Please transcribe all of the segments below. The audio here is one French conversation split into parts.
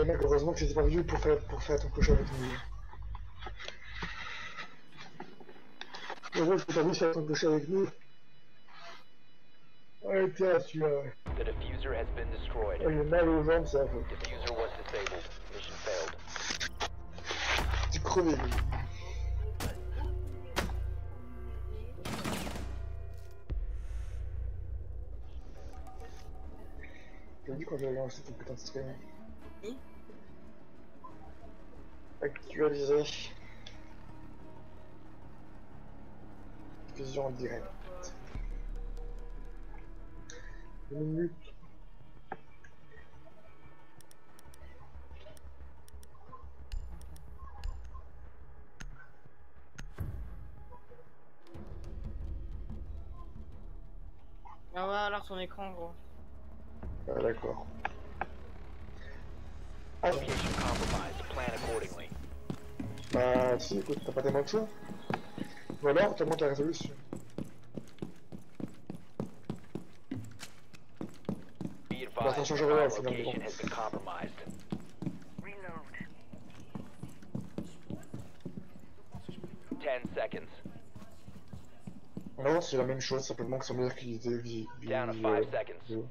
Ouais, mec, heureusement que j'étais pas venu pour faire, pour faire ton cochon avec nous. Heureusement que t'es pas venu faire ton cochon avec nous. Ouais, tiens, celui-là, ouais. The diffuser has been destroyed. Oh, il est mal aux jambes, ça. Diffuser was disabled. Mission failed. Tu crevé, lui. T'as dit quand j'avais lancé ton putain de stream Oui. Actualiser. Vision en direct. Une minute. Ah ouais, alors son écran, gros. Ah, d'accord. Ah. Bah si, écoute, t'as pas tellement de choix. Ou alors, t'as monté la résolution. Bah, ça change rien, bomb au final, location bon. has been compromised. Ten seconds. Non, c'est la même chose, simplement que son meilleur qu'il était vi- vi- Down to vi- five euh, seconds.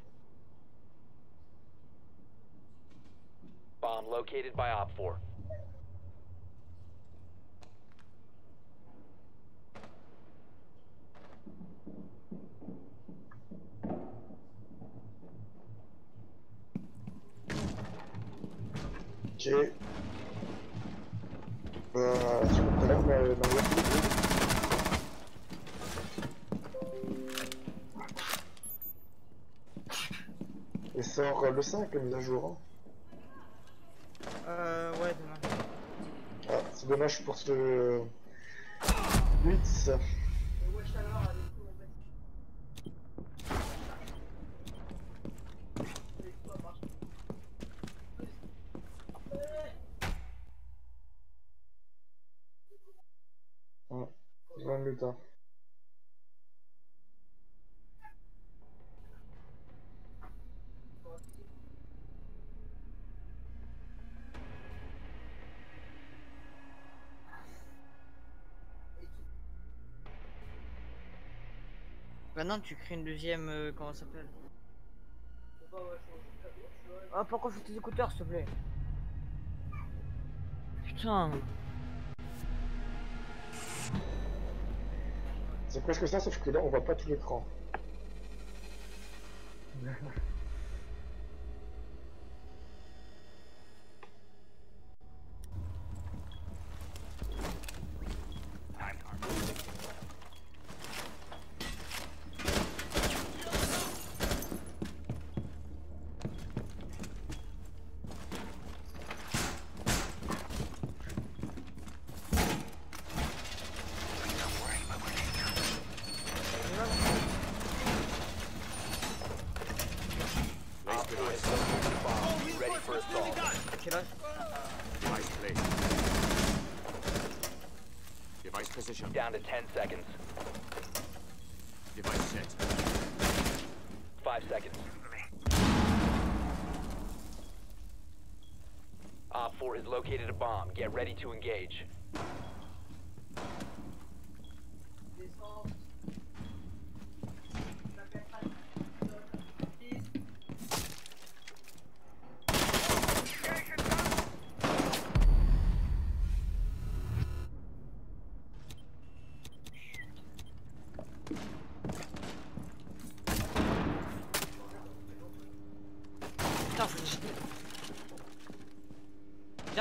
Bomb located by Op 4. Ok. Bah, tu peux l'heure, mais euh, dans le Et sort le 5, la mise à jour. Hein. Euh, ouais, demain. Ah, c'est dommage pour ce 8. Maintenant, tu crées une deuxième. euh, comment ça s'appelle? Ah, pourquoi fais tes écouteurs, s'il te plaît? Putain. C'est presque ça, sauf que là, on voit pas tout l'écran. assault. Quel âge Device. Device position. Down to 10 seconds. Device set. 5 seconds. Op 4 has located a bomb. Get ready to engage.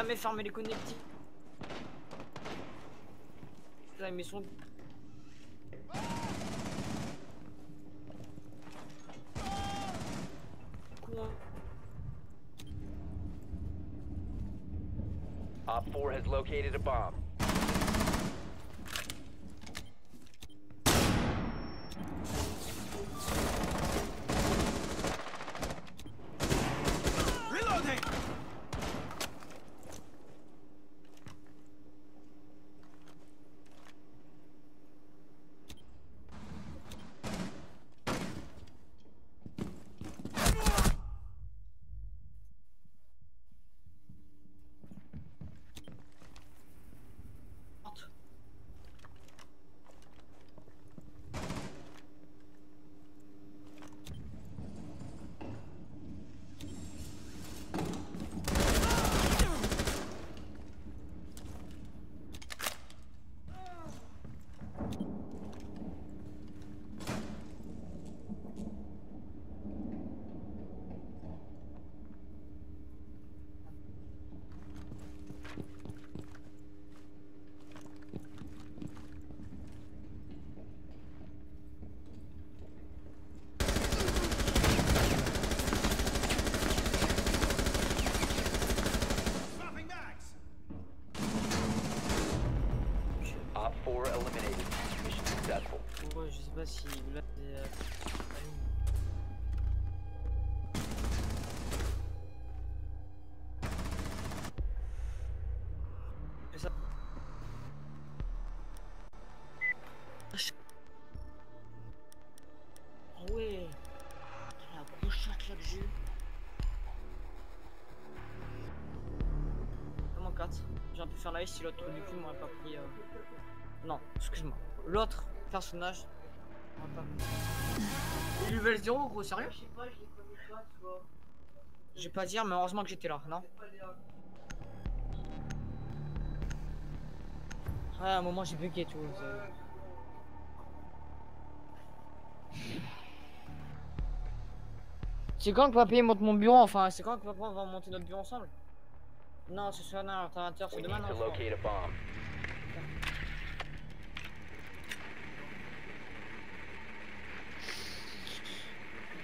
Jamais fermer les connectiques. Là, il met son. Quoi Op 4 has located a bomb. Ouais, je sais pas si là c'est. euh. Ah, Ah ouais j'ai eu. Comment 4 J'ai un peu faire la si l'autre du coup m'aurait pas pris. euh, Non, excuse-moi. L'autre personnage. Il level 0 gros, sérieux Je sais pas, je les connais pas, tu vois. Je vais pas dire, mais heureusement que j'étais là, non? Ouais, à un moment j'ai bugué, tu vois. c'est- quand que papier monte mon bureau Enfin, c'est quand que papa va monter notre bureau ensemble? Non, c'est sur un c'est demain, non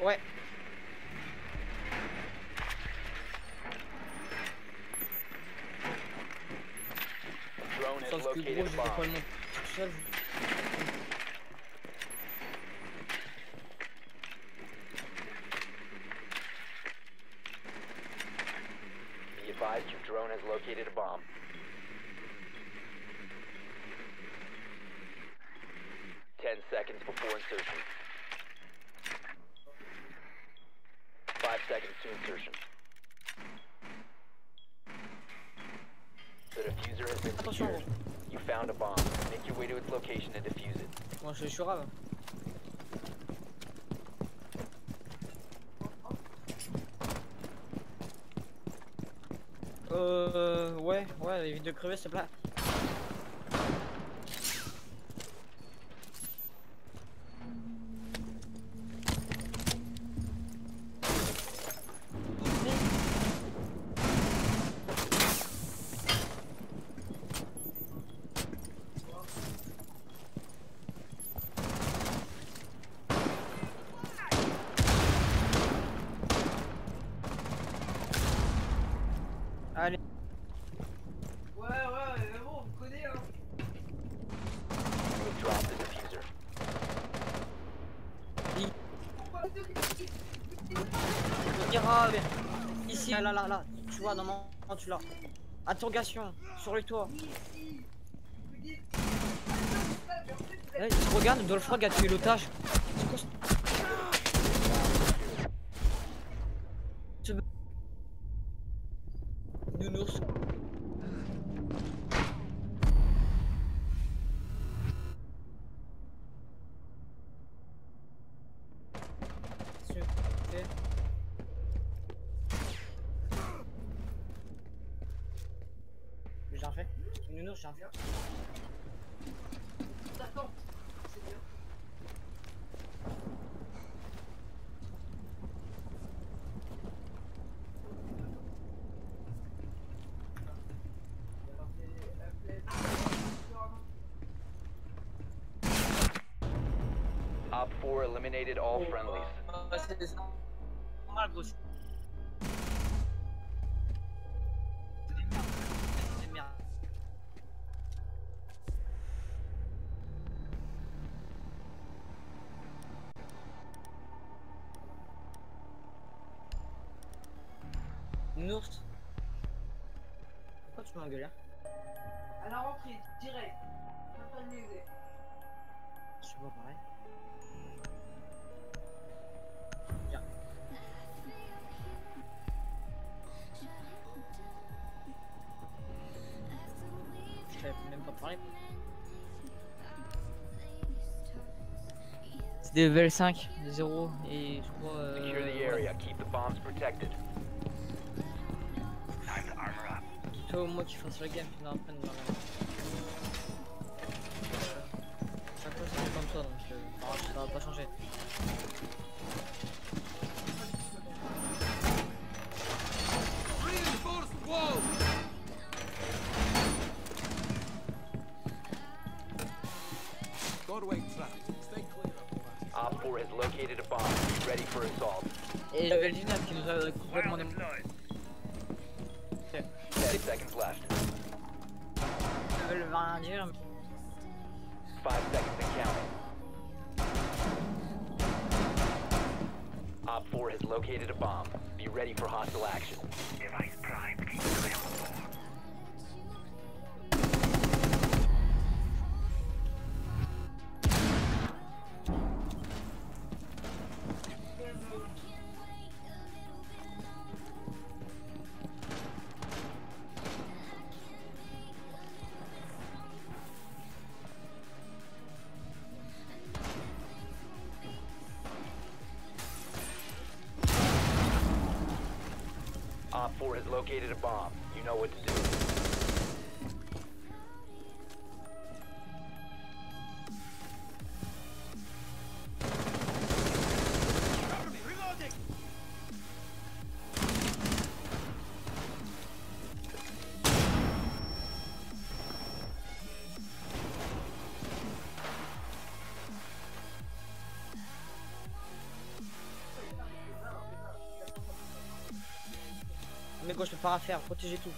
Ouais. Sauf que gros, a je vais pas le monter tout seul. Be advised your drone has located a bomb. Attention, secured. You found a bomb. Make your way to its location and defuse it. Moi je suis grave. Euh. Ouais, ouais, évite de crever s'il te plaît. Allez. Ouais, ouais, mais bon, vous connaissez, hein. You have dropped the diffuser. Irrable. Ici, là, là, là. Tu vois, normalement, tu l'as. Interrogation, sur le toit. Eh, tu regardes, Dolphrog a tué l'otage. C'est quoi ce- Ce... Nounours. Sûr. Ok. J'ai un fait Nounours, j'ai un fait. Op 4 eliminated all friendlies. Nours. Pourquoi tu m'engueules hein À la rentrée, direct. Pas de musée. Je sais pas pareil. Viens. Je t'avais même pas parlé. C'est des level 5, des 0 et je crois. Euh, Secure the area. Keep the bombs protected. Toi, moi qui fasse la game, puis après, nous allons- Chaque fois, c'est comme ça, donc euh, ça va pas changer. Op 4 has located a bomb. Be ready for assault. Et 19 qui nous a complètement démonté. Ten seconds left. Le. Five seconds and counting. Op 4 has located a bomb. Be ready for hostile action. Device. Op 4 has located a bomb. You know what to do. Quoi, je peux pas faire, protégez tout.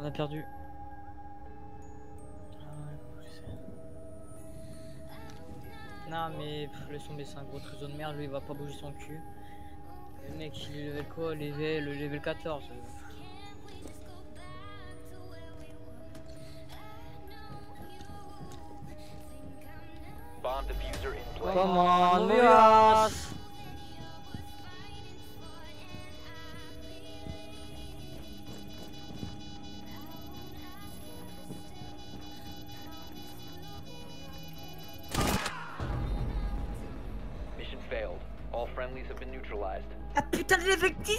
On a perdu. Non mais pff, laisse tomber, c'est un gros trésor de merde, lui il va pas bouger son cul. Le mec il est level quoi level, Le level 14. euh. Bomb diffuser in place. Come on,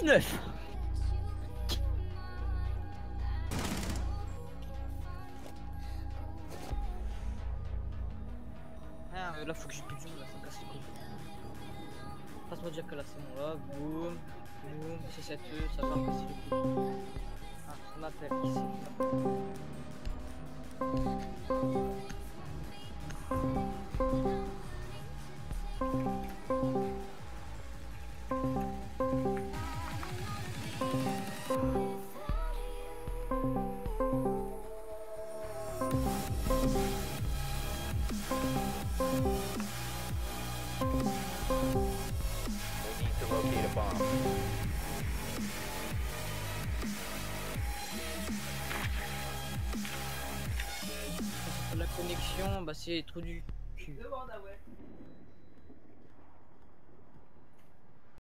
19 Ah mais là faut que je pique là, ça me casse les couilles. Passe-moi dire que là c'est bon là, boum, boum, c'est cette E, ça va me casser les couilles. Ah, ça m'appelle ici. We La connexion, bah c'est trop du cul. Demande, ouais.